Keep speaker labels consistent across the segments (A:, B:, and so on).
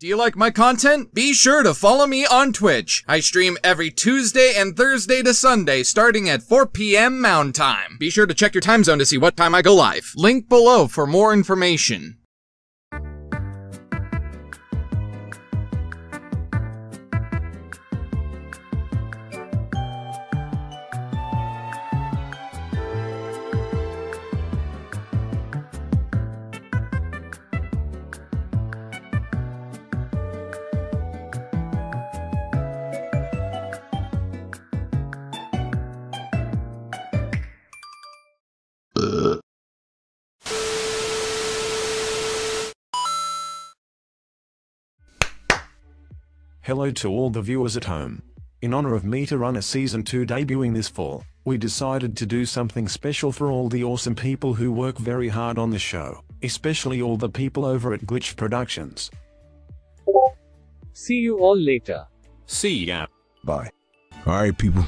A: Do you like my content? Be sure to follow me on Twitch. I stream every Tuesday and Thursday to Sunday starting at 4 p.m. Mountain Time. Be sure to check your time zone to see what time I go live. Link below for more information.
B: Hello to all the viewers at home. In honor of Meta Runner Season 2 debuting this fall, we decided to do something special for all the awesome people who work very hard on the show, especially all the people over at Glitch Productions.
C: See you all later.
D: See ya.
E: Bye. Alright, people.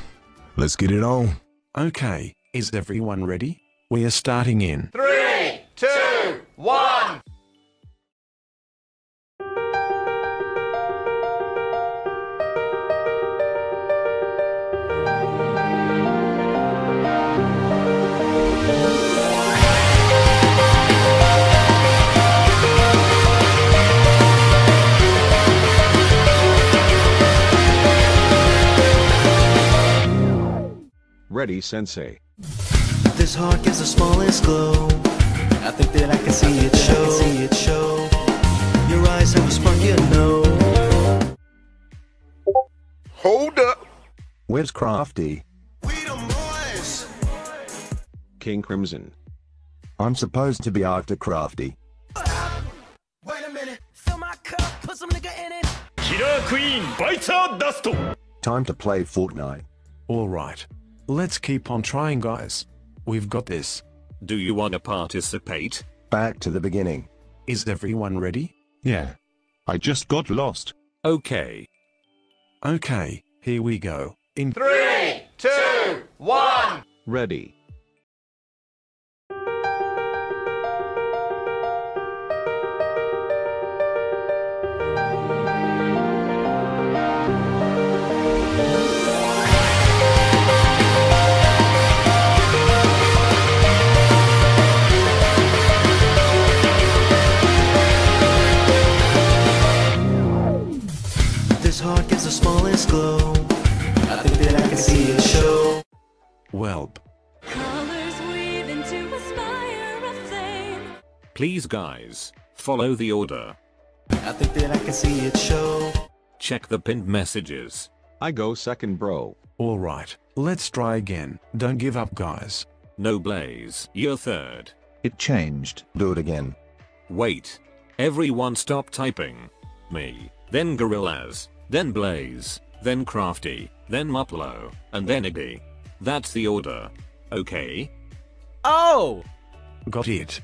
E: Let's get it on.
B: Okay, is everyone ready? We are starting in.
F: Three, two, one.
G: Ready, Sensei.
H: This heart gives the smallest glow. I think that I can see it show. See it show. Your eyes have a spark, you know.
E: Hold up.
I: Where's Crafty?
H: We the boys.
G: King Crimson.
I: I'm supposed to be after Crafty.
H: Wait a minute. Fill my cup. Put some nigga in it.
I: Time to play Fortnite.
B: Alright. Let's keep on trying guys. We've got this.
D: Do you wanna participate?
I: Back to the beginning.
B: Is everyone ready?
E: Yeah. I just got lost.
D: Okay.
B: Okay, here we go. In
F: Three, two, one.
G: Ready.
D: Please guys, follow the order.
H: I think that I can see it show.
D: Check the pinned messages.
G: I go second, bro.
B: Alright, let's try again. Don't give up guys.
D: No Blaze, you're third.
I: It changed. Do it again.
D: Wait. Everyone stop typing. Me, then Gorillas, then Blaze, then Crafty, then Muplo, and then Iggy. That's the order. Okay?
C: Oh!
B: Got it.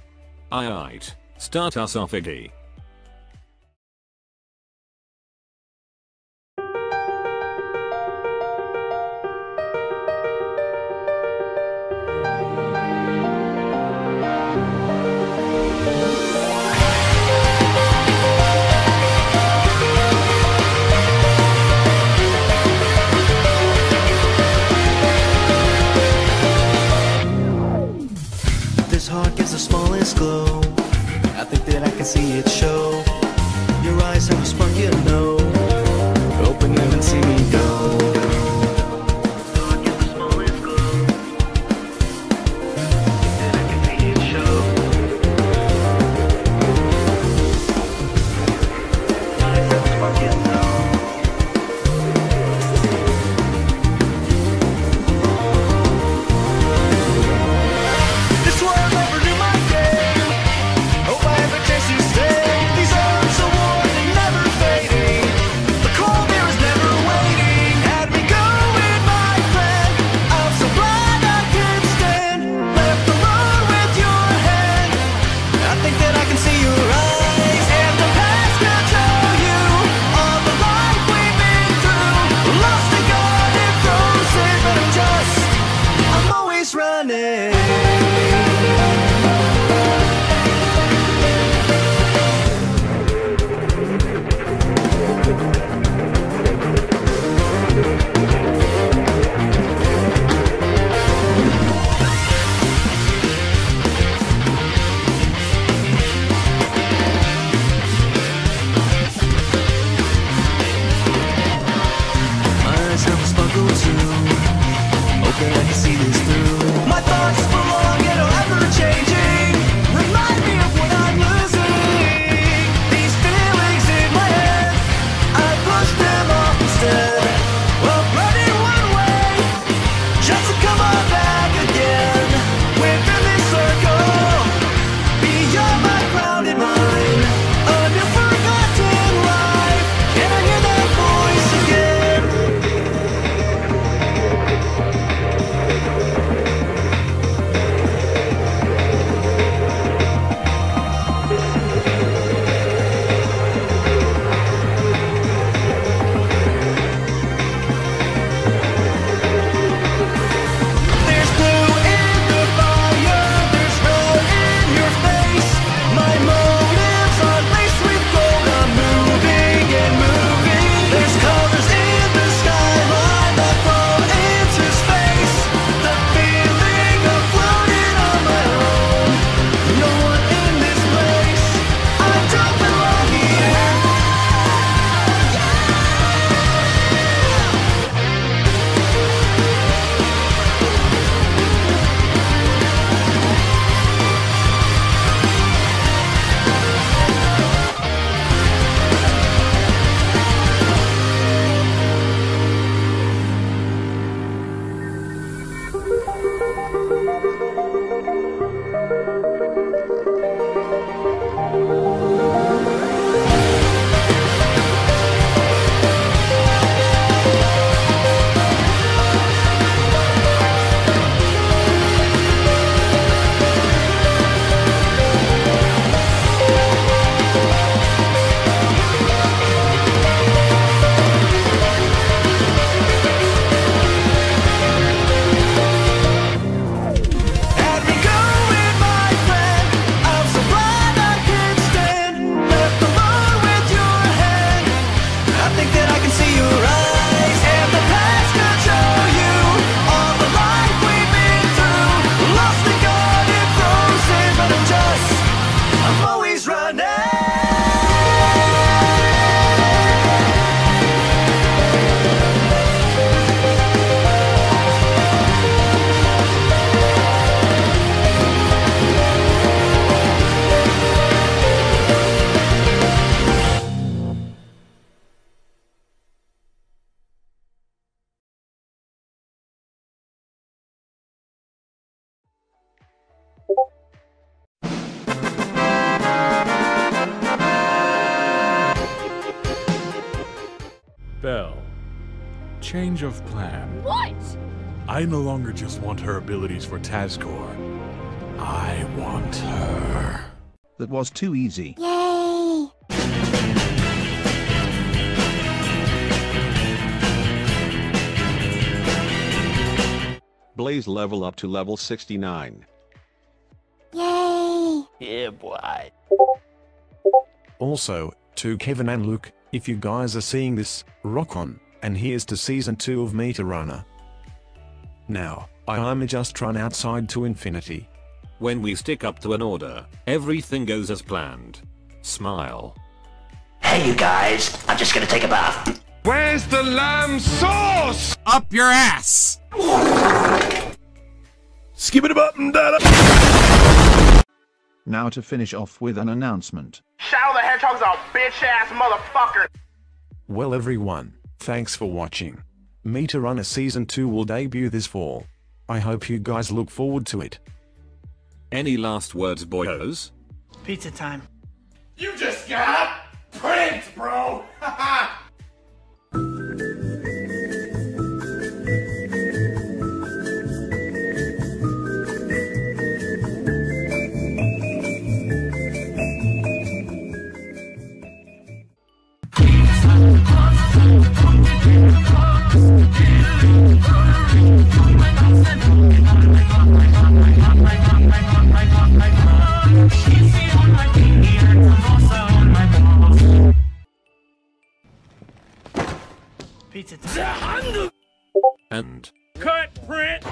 D: Aight. Start us off Iggy.
H: Can see it show. Your eyes have a spark, you know.
J: Change of plan.
K: What?
J: I no longer just want her abilities for TAS Corp. I want her.
L: That was too easy.
K: Yay!
G: Blaze level up to level 69.
K: Yay!
F: Yeah, boy.
B: Also, to Kevin and Luke, if you guys are seeing this, rock on, and here's to season 2 of Meta Runner. Now, I am just run outside to infinity.
D: When we stick up to an order, everything goes as planned. Smile.
F: Hey, you guys. I'm just gonna take a bath.
J: Where's the lamb sauce?
A: Up your ass!
J: Skip it up and down.
L: Now to finish off with an announcement.
F: Shadow the Hedgehog's a bitch ass motherfucker.
B: Well everyone, thanks for watching. Meta Runner Season 2 will debut this fall. I hope you guys look forward to it.
D: Any last words, boyos?
F: Pizza time. You just pizza time.
D: The hand And.
J: Cut print!